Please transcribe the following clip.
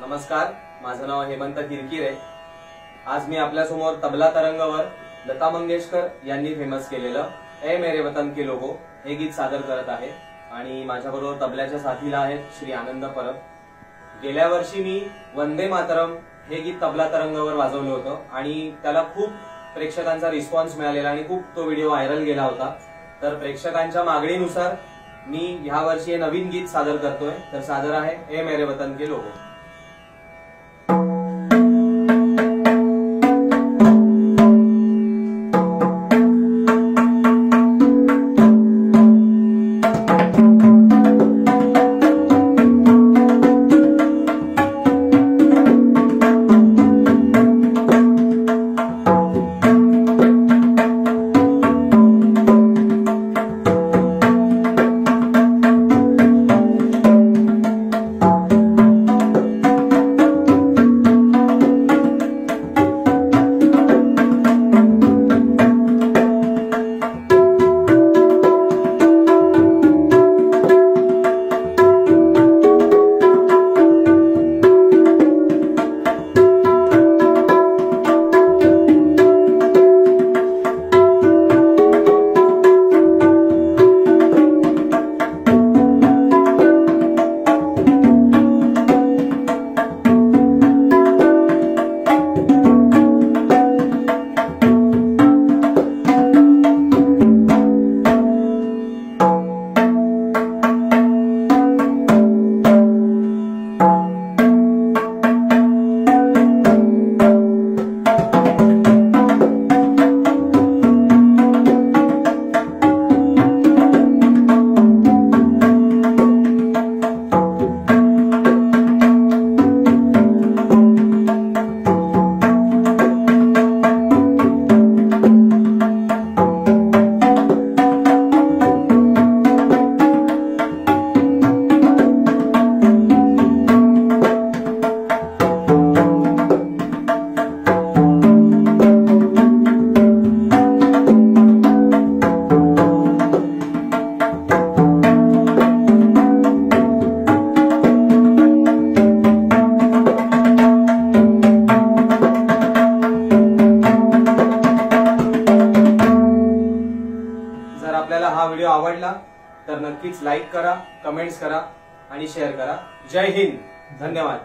नमस्कार माझं नाव हेमंत किरकिरे. आज मी आपल्यासमोर तबला तरंगवर लता मंगेशकर यांनी फेमस केलेलं ए मेरे वतन के लोगो हे गीत सादर करत आहे. आणि माझ्याबरोबर तबल्याच्या साथीला आहेत श्री आनंद परब. गेल्या वर्षी मी वंदे मातरम हे गीत तबला तरंगावर वाजवलं होतं. आणि त्याला खूप प्रेक्षकांचा रिस्पॉन्स मिळालेला आणि खूप तो व्हिडिओ व्हायरल गेला होता. तर प्रेक्षकांच्या मागणीनुसार मी ह्या वर्षी हे नवीन गीत सादर करतोय. तर सादर आहे ए मेरे वतन के लोगो. आवडला तर नक्कीच लाईक करा कमेंट्स करा आणि शेअर करा. जय हिंद. धन्यवाद.